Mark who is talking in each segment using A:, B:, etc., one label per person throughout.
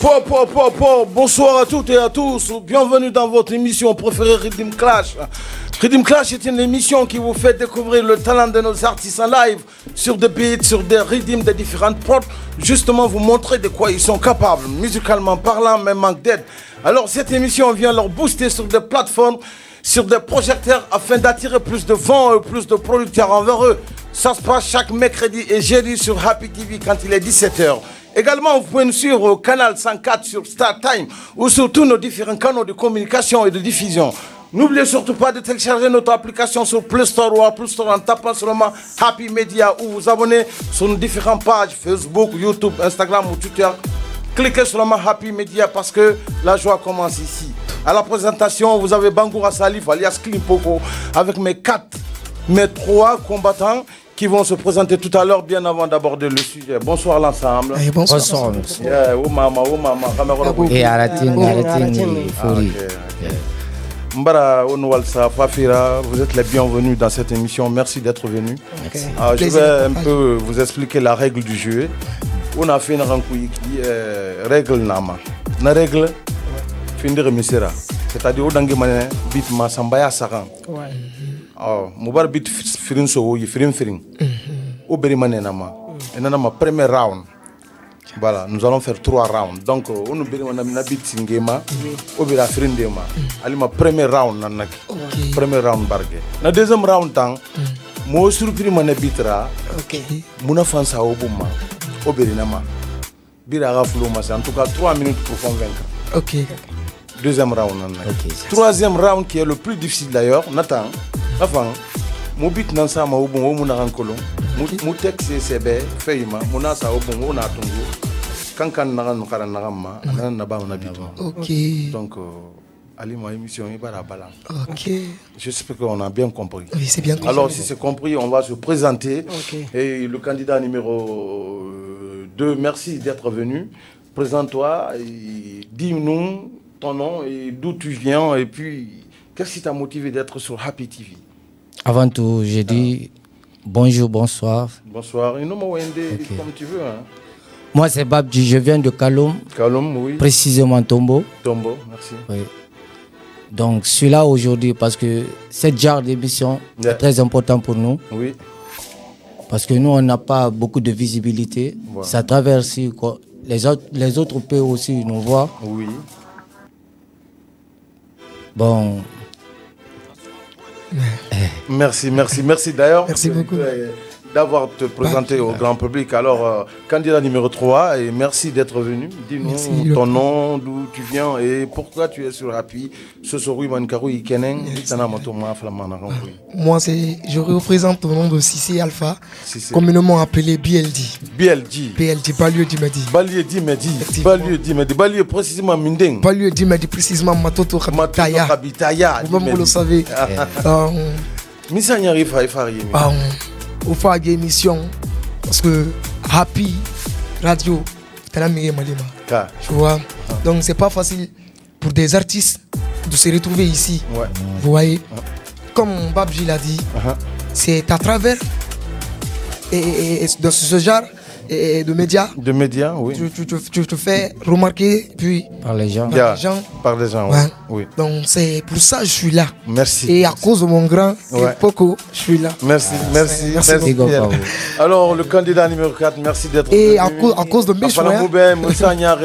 A: Po, po, po, po. Bonsoir à toutes et à tous. Bienvenue dans votre émission préférée Rhythm Clash. Rhythm Clash est une émission qui vous fait découvrir le talent de nos artistes en live sur des beats, sur des rhythms de différentes prods. Justement, vous montrer de quoi ils sont capables, musicalement parlant, même manque d'aide. Alors, cette émission vient leur booster sur des plateformes, sur des projecteurs afin d'attirer plus de vent et plus de producteurs envers eux. Ça se passe chaque mercredi et jeudi sur Happy TV quand il est 17h. Également, vous pouvez nous suivre au canal 104 sur Star Time ou sur tous nos différents canaux de communication et de diffusion. N'oubliez surtout pas de télécharger notre application sur Play Store ou Apple Store en tapant seulement Happy Media ou vous abonner sur nos différentes pages Facebook, YouTube, Instagram ou Twitter. Cliquez le Happy Media parce que la joie commence ici. À la présentation, vous avez Bangoura Salif alias Klimpoko avec mes quatre, mes trois combattants qui vont se présenter tout à l'heure bien avant d'aborder le sujet. Bonsoir l'ensemble.
B: Eh, bonsoir.
C: Bonsoir, monsieur.
A: Yeah, oh mama, oh mama, Kamera Boy.
C: Et Aratine, Aratine, Fori.
A: Ok, ok. Mbara Onwalsa Fafira, vous êtes les bienvenus dans cette émission. Merci d'être venus. Ah, je vais un peu vous expliquer la règle du jeu. On a fait une rencontre qui est règle nama. La règle, finir misera. C'est-à-dire, au dangue mané, bit ma sambaya. Oh, mubar bit firin so yi firin firin. Beri nama. Et nana ma premier round. Voilà, nous allons faire trois rounds. Donc, on nous beri mana mina bit singema, au beri firin dema. Ali ma premier round nanaki. Premier round barge. Na deuxième round tang, mo surpris mana bitra.
B: Ok.
A: Muna fansa au bouma. Au beri nama. Bira aga flow massa. En tout cas, trois minutes pour convaincre.
B: Ok.
A: Deuxième round nanaki. Troisième round qui est le plus difficile d'ailleurs, Nathan. Enfin, mon but dans ça, ma bon, mon arankolo. Mon texte c'est bé, feyma, mon asa au bon, on a tungu. Karan naran naba on habite.
B: Ok.
A: Donc, euh, allez, ma émission est bara bala.
B: Ok.
A: J'espère qu'on a bien compris.
B: Oui, c'est bien compris.
A: Alors, si c'est compris, on va se présenter.
B: Ok.
A: Et le candidat numéro 2, merci d'être venu. Présente-toi, et dis-nous ton nom et d'où tu viens. Et puis, qu'est-ce qui t'a motivé d'être sur Happy TV
C: Avant tout, je dis bonjour, bonsoir.
A: Bonsoir. Et nous, moi, Wende, comme tu veux. Hein.
C: Moi, c'est Babji, je viens de Kalom,
A: Kalom, oui.
C: précisément Tombo.
A: Tombo, merci.
C: Oui. Donc, je suis là aujourd'hui parce que ce genre d'émission
A: Yeah.
C: est très important pour nous.
A: Oui,
C: Parce que nous, on n'a pas beaucoup de visibilité.
A: Voilà.
C: Ça traverse quoi? Les autres, les autres peuvent aussi nous voir.
A: oui.
C: Bon,
A: Merci, merci, merci d'ailleurs.
B: Merci beaucoup.
A: D'avoir te présenté au grand public. Alors, euh, candidat numéro 3, et merci d'être venu. Dis-nous ton nom, d'où tu viens et pourquoi tu es sur Happy. Ce soir, oui, Mankarou, Ikenen.
B: Moi, c'est, je représente au nom de Sissé Alpha,
A: Cissé.
B: communément appelé BLD.
A: BLG.
B: BLD, Balieu Dimedi.
A: Balier Dimedi. Balier Dimedi. Balier précisément Mindeng.
B: Balieu Dimedi, précisément Matoto
A: Matoto
B: Rabitaya.
A: Kabitaya.
B: Vous-même, vous le savez. Euh,
A: Missa Nyari Fai Fari.
B: euh, au faire des émissions, parce que Happy Radio, t'as la meilleure malima.
A: Ka.
B: Tu vois? Donc, c'est pas facile pour des artistes de se retrouver ici.
A: Ouais.
B: Vous voyez? Comme Babji l'a dit,
A: Uh-huh.
B: c'est à travers et, et- et dans ce genre et- de médias,
A: De médias, oui.
B: tu, tu- tu- tu te fais remarquer, puis
C: par les gens.
A: Yeah.
B: les gens.
A: Par des gens,
B: Ouais.
A: oui.
B: Donc c'est pour ça que je suis là.
A: Merci.
B: Et à cause de mon grand
A: Ouais.
B: Poco, je suis là.
A: Merci, merci,
B: merci
A: merci. Pierre. Alors, le candidat numéro 4, merci d'être
B: Et
A: venu.
B: à cause- à cause de mes choix,
A: Moube, Moussa Nyare,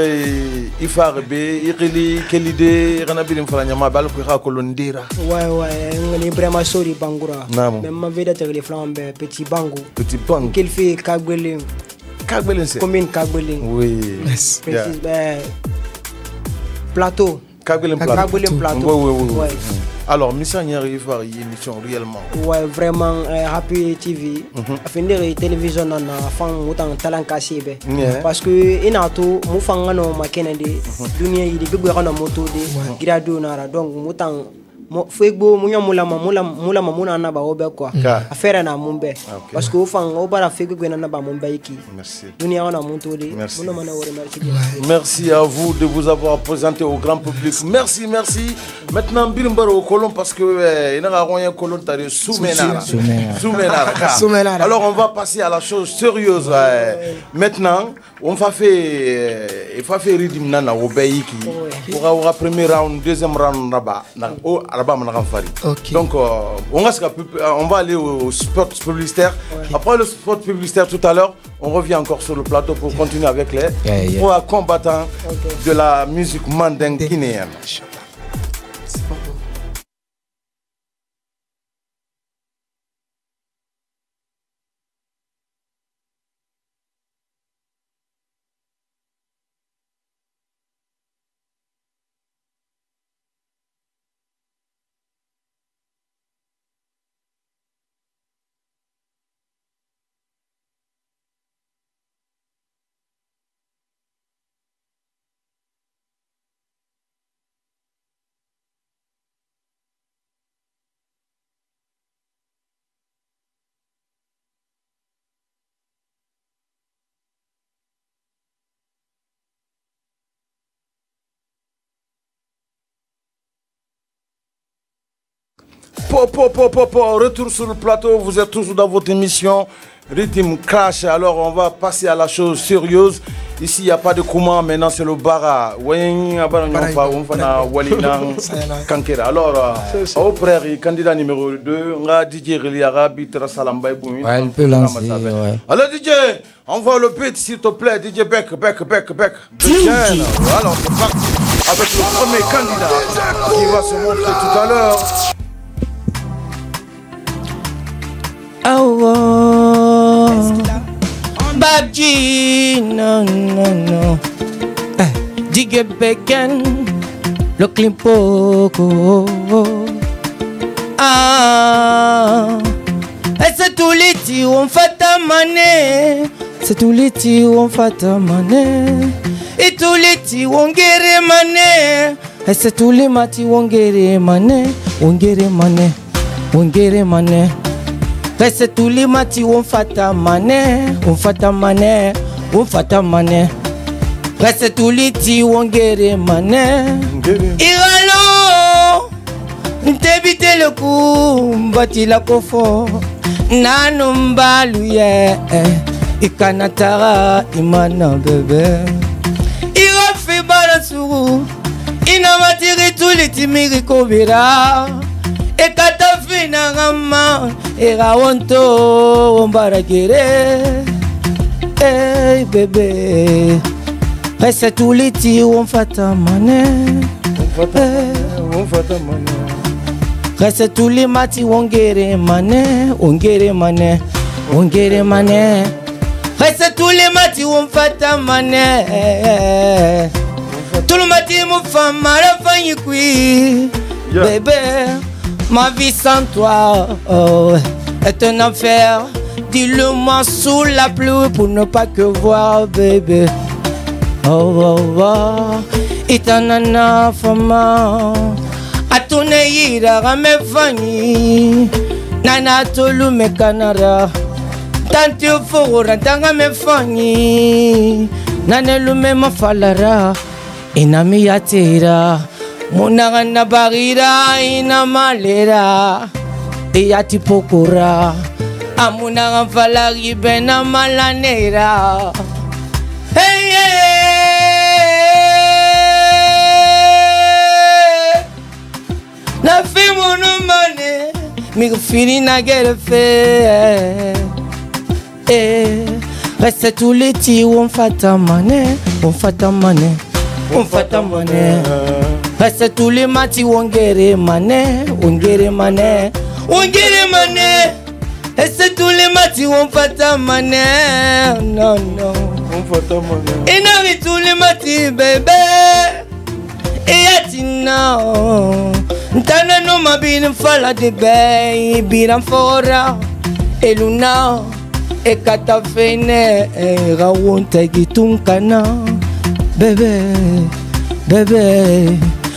A: Ifar Be, Irili, Kelide, Ranabili Mfalanyama, Balkuira Kolondira.
D: Ouais, ouais, ngani Ibrahima Sori Bangura.
A: Naam.
D: Mais ma vie d'être les flammes, Petit Bango.
A: Petit.
D: Qu'il fait Kagbelin,
A: Kagbelense.
D: commune Kagbelin.
A: Oui.
B: Yes.
A: Yeah.
D: Précise, ben, plateau.
A: Kagbelen Plateau.
D: Kagbelin plateau.
A: Oui, oui, oui.
D: Ouais.
A: Alors, il y a une émission réellement.
D: Ouais, vraiment, euh, Happy TV. Afin de télévision, on a fait autant talent cassé. be.
A: Yeah.
D: Parce que, il a tout, fan, on a makene de, dunia, il on a moto de, grado, nara. Donc, moutan, mo fegbo munya mulama mulama mulama muna na ba obe quoi
A: Ka.
D: affaire na mumbe
A: Ok.
D: parce que o fan o bara fegbo na ba mumbe iki
A: Merci.
D: dunia wana muntu de
A: Merci.
D: muna mana wori merci
A: Merci à vous de vous avoir présenté au grand public. Merci, merci. Maintenant, Birimbar au colon parce que euh, il y a un colon tari Soumenara.
C: Soumenara.
A: Soumenara.
B: Soumenara.
A: Alors, on va passer à la chose sérieuse. euh. Maintenant, on va faire euh, il faut faire rythme nana premier round deuxième round là-bas araba donc euh, on va on aller au spot publicitaire. Après le spot publicitaire tout à l'heure on revient encore sur le plateau pour continuer avec les
C: Yeah,
A: combattants de la musique mandingue guinéenne Po, po, po, po, po, retour sur le plateau, vous êtes toujours dans votre émission Rhythm Clash. Alors on va passer à la chose sérieuse. Ici, il n'y a pas de comment, maintenant c'est le bara. Kankera. Alors, euh, au frère, candidat numéro 2, on a DJ Reliara, Bitra Salamba Boumi.
C: Ouais, elle peut lancer, ouais.
A: Alors DJ, envoie le beat s'il te plaît, DJ Beck, Beck, Beck, Beck. Bien. Alors c'est parti avec le premier candidat qui va se montrer tout à l'heure.
C: Oh, Babji, non, non, non. Eh, Dige Beken, le Klimpoko. Ah, et c'est tout les tirs, on fait ta mané. C'est tous les tirs, on fait ta mané. Et tous les tirs, on guérit mané. Et c'est tous les matins, on guérit mané. On guérit mané. On guérit mané. Kese tulimati umfata mane umfata mane umfata mane. Kese tuliti wongere mane. Iralo ntebitele kumbatila kofo. Nanu mbaluye eh, ikanatara imana bebe. Irafi bala suru inamatiri tuliti miri kobira. Eka fina ngama eka wonto ombarakere hey bebe. Reste tuliti womfata mane. Reste tuli mati wongere mane ongere mane ongere mane. Reste tuli mati womfata mane. Tulu mati mufama rafanyi kui
A: Yeah.
C: bébé Ma vie sans toi oh, est un enfer. Dis-le-moi sous la pluie pour ne pas que voir, bébé. Oh, oh, oh. Itanana fama. Atune yira rame fanyi. Nana tolu me kanara. Tanti ufura tanga me fanyi. Nane lume mafalara. Inami yatira. munagana bagira inamalera iyatipokura e amunagan falagi bena malanera hey, hey. nafimunumane migfirinagerefe hey. reste tuliti womfatamane womfatamane womfatamane Hasatule mati wongere mane wongere mane wongere mane Hasatule mati unfata mane no no. Unfata mane Ina vitule mati bebe Eyati no Ntana no mabin fala de bay biram fora Eluna ekata fene ga wontagi tunkana bebe bebe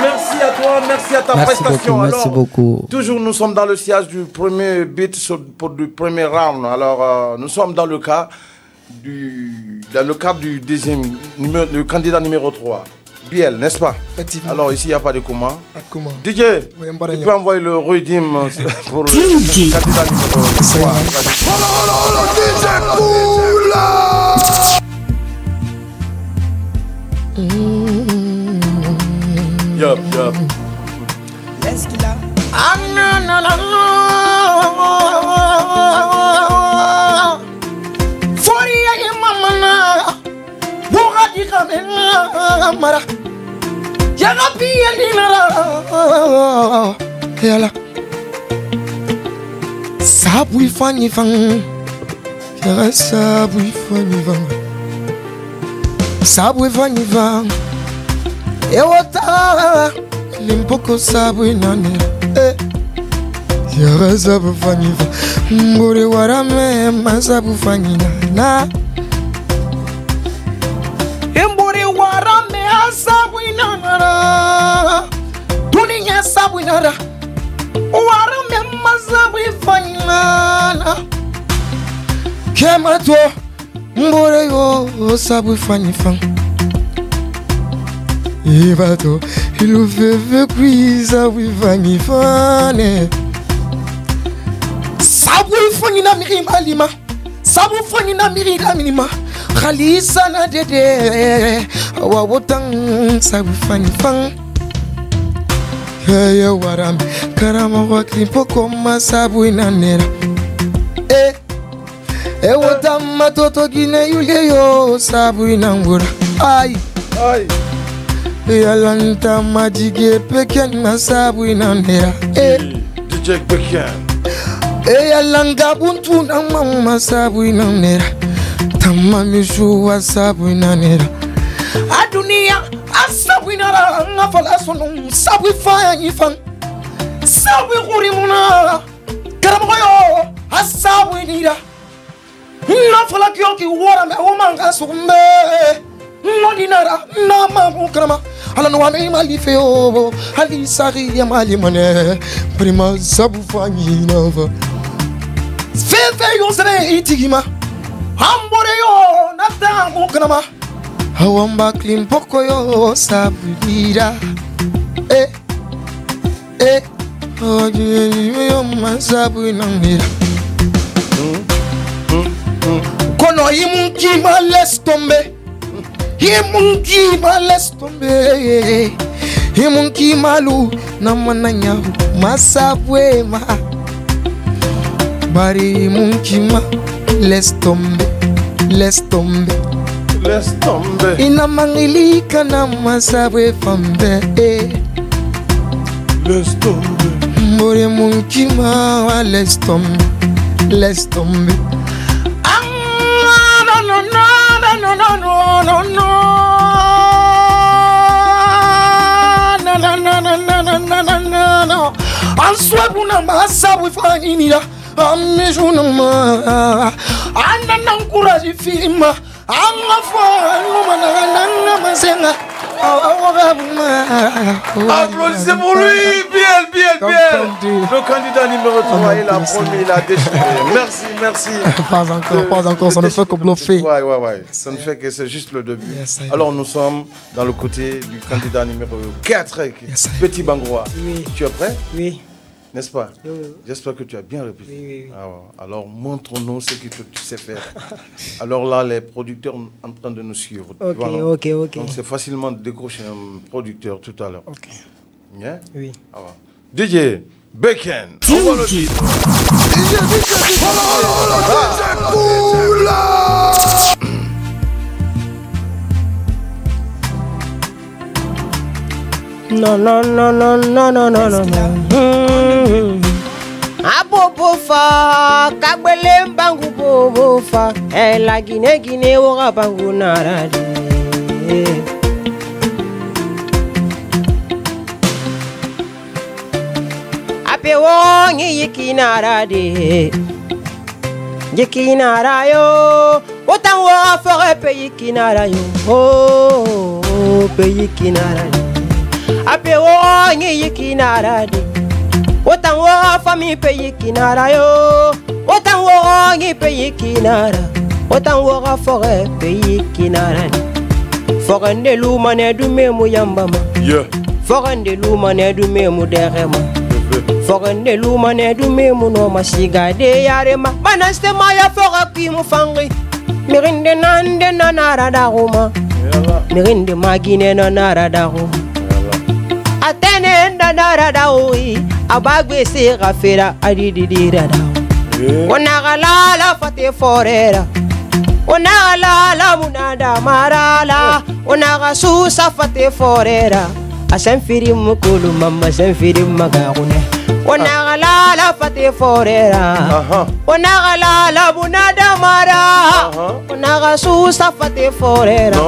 A: Merci à toi, merci à ta
C: Merci
A: prestation.
C: beaucoup, merci beaucoup.
A: Toujours, nous sommes dans le sillage du premier beat sur- pour du premier round. Alors, euh, nous sommes dans le cas du, dans le cadre du deuxième, numéro, le candidat numéro 3. Biel, n'est-ce pas?
B: Effectivement.
A: Alors, ici, il n'y a pas de comment.
B: Comment
A: DJ,
B: Oui,
A: tu peux envoyer le redim pour le candidat numéro 3. yup, yup.
B: Let's get out. I'm not alone. For you, mama. What you coming, Mara? You're a pianina. Yala. Sabui fani fang. Yala sabui fani fang. Sabui fani fang. ewo tara limpoko sabwinani eh. yara zabufanyiva mburi warame mazabufanyina na imburi warame azabwinanara tuninya sabwinara warame mazabwifanyinana kemato mburi yo sabwifanyifan ivato iluvevekwiza wivangifane sabuifonina mirimba lima sabufonina mirika minima khalisana dede wawotang sabufanifang yeye warambi karama wakimpokoma sabuinanera eh, eh. eh, e ewotammatotogine yuleyo sabuinangura oh, ai,
A: ai.
B: yalanta majige peken masabu inanea. Eh.
A: DJ Peken.
B: Eh, Eyalanga buntu namam masabu inanera tamma mishu wasabu inanera adunia asabu inara ngafala sunu. Sabu faya ifan. Sabu kuri kurimuna karamoyo asabu inira. Nafala kyoki wara me umanga sumbe. Nodinara na mamu karama ala no wame mali fe o ali sari ya mali mane prima sabu fanyi na va fefe yo sere itigima ambore yo na tangu karama awamba clean poko yo sabu nira eh eh oje yo masabu inangira kono imunkima laisse tomber Et mon qui m'a laisse tomber. Et mon
A: qui m'a
B: lou. Na mananya. Ma savoué
A: ma. Bari
B: mon qui m'a laisse tomber. Laisse tomber. Laisse tomber. Ina mangili kana masabwe fambe. Laisse tomber. More mon qui m'a laisse tomber. Laisse tomber. answebuna masabufahinira ammesunama annanankurasi fima angafanumanagananga masenga
A: Applaudissez pour lui, bien, bien, bien. Le candidat numéro 3, il a promis, il a déchiré. Merci, merci.
B: Pas encore, pas encore, ça ne fait que bluffer.
A: Ouais, ouais, ouais. Ça ne fait que c'est juste le début. Alors nous sommes dans le côté du candidat numéro 4, qui-
B: Yes, I
A: Petit Bangrois.
D: Oui.
A: Tu es prêt?
D: Oui.
A: N'est-ce pas. J'espère que tu as bien répété.
D: Oui, oui, oui.
A: Ah ouais. Alors montre-nous ce que tu, sais faire. Alors là, les producteurs sont en train de nous suivre.
D: Ok,
A: Voilà.
D: ok, ok.
A: Donc c'est facilement de décrocher un producteur tout à l'heure.
B: Ok.
A: Bien
D: Oui.
A: Ah. DJ le titre.
D: No, No, no, no, no, no, no, no, no. Hmm. no. Abobo fa, kagbele mbangu bobo fa, ela gine gine woga bangu naradi. Ape wongi yiki nara de, Yiki narayo, otan wo afore pe yiki narayo. Oh, pe yiki narayo. ape wonye yikinaradi wotan wo fami pe yikinara yo wotan wonye pe yikinara wotan woga foge pe yikinarani fogande lumane dumemu yambama fogande lumane dumemu derema fogande lumane dumemu noma sigade yarema manastema ya foga kimu fangi mirinde nande nanara daguma mirinde magine nanara daguma atene ndanaradawi abagbese gafera adididiradaw onagalala eh? fate forera. Onagalala munadamarala onagasusa fate forera. Asanfiri mukulu mama sanfiri magagune. wanagalala fati forera. Uh-huh. Wanagalala bunadamara uh-huh. wanagasusa fati forera.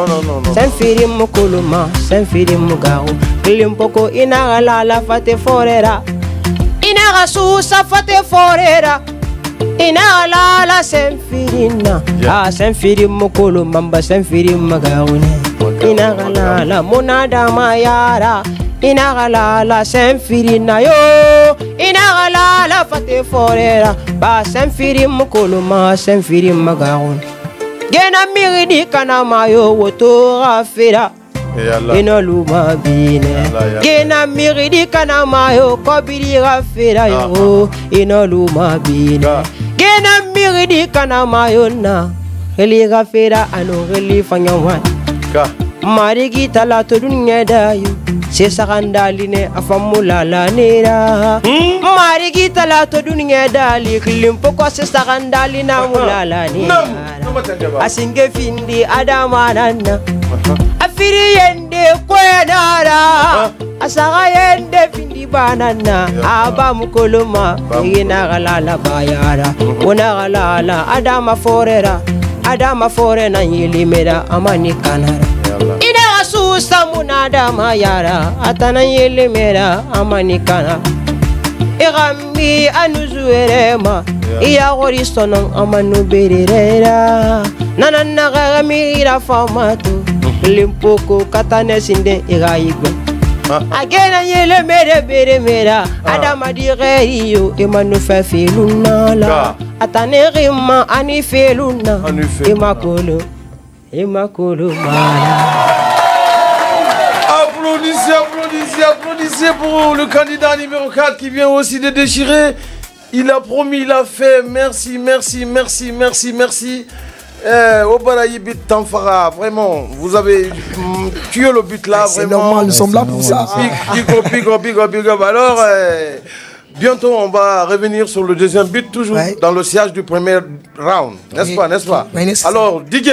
D: Senfiri mukuluma senfiri mugawo limpoko inagalala fati forera. Inagasusa fati forera. Ina
A: galala
D: senfiri na. Ah senfiri mukuluma mba senfiri la inagalala munadamayara inagalala senfirinna yo. Inagalala fate forera ba senfirin mukoloma senfirin magagun gena migidi kanama
A: yo wotoga
D: fira inoluma bine. Gena migidi kanama yo. Kobiriga fira yo inoluma bine. Gena migidi kanama yo na. Geliga fira ano geli fanyawan marigi talatodunŋɛdayo sesagandalini afamulalaniraa marigi talatodunŋɛdali na
A: sesagandalina mulalanira
D: asinge findi adamananna afiri yende kwenara asaga yende findi banana aba mukoloma la bayara unagalala adama forera. Adama forena yilimera amani kanara. Musa munadama yara atana yelemera amanikana. Igambi anuzuerema iya gori sonon amanu bererera nana naga mira famatu mm-hmm. limpoko katane sinde igaigo ah. agena yele mere bere mera adama ah. di geriyo emanu
A: fafelunala
D: atane
A: gima anifiluna
D: imakolo imakolo mala.
A: Applaudissez, applaudissez, applaudissez pour le candidat numéro 4 qui vient aussi de déchirer. Il a promis, il a fait. Merci, merci, merci, merci, merci. Euh, Obarayi Bit Tanfara, vraiment, vous avez tué le but là,
B: C'est
A: vraiment.
B: normal, nous sommes là pour ça.
A: Alors, bientôt, on va revenir sur le deuxième but, toujours dans le siège du premier round. N'est-ce pas, n'est-ce pas?
B: Oui, n'est-ce pas.
A: Alors, DJ,